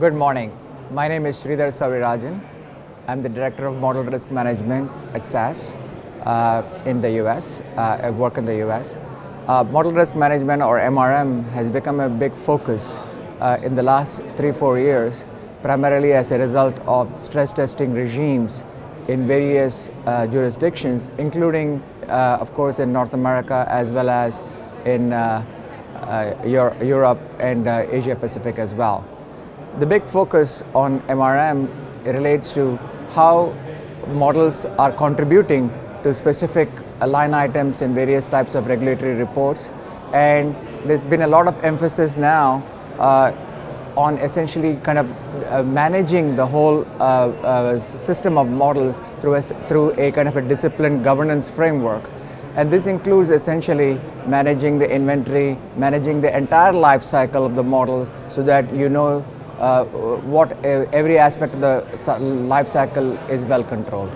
Good morning. My name is Sridhar Sourirajan. I'm the Director of Model Risk Management at SAS uh, in the US. Uh, I work in the US. Uh, model Risk Management or MRM has become a big focus uh, in the last three, four years, primarily as a result of stress testing regimes in various uh, jurisdictions, including, uh, of course, in North America as well as in Europe and Asia Pacific as well. The big focus on MRM relates to how models are contributing to specific line items in various types of regulatory reports. And there's been a lot of emphasis now uh, on essentially kind of uh, managing the whole uh, uh, system of models through a, through a kind of a disciplined governance framework. And this includes essentially managing the inventory, managing the entire life cycle of the models so that you know what uh, every aspect of the life cycle is well controlled.